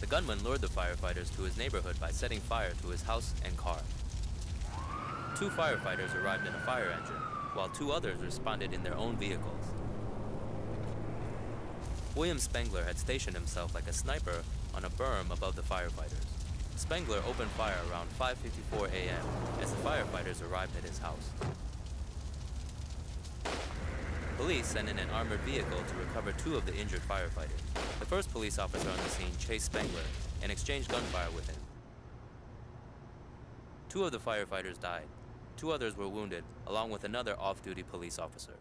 The gunman lured the firefighters to his neighborhood by setting fire to his house and car. Two firefighters arrived in a fire engine, while two others responded in their own vehicles. William Spengler had stationed himself like a sniper on a berm above the firefighters. Spengler opened fire around 5:54 a.m. as the firefighters arrived at his house. Police sent in an armored vehicle to recover two of the injured firefighters. The first police officer on the scene chased Spengler and exchanged gunfire with him. Two of the firefighters died. Two others were wounded, along with another off duty police officer.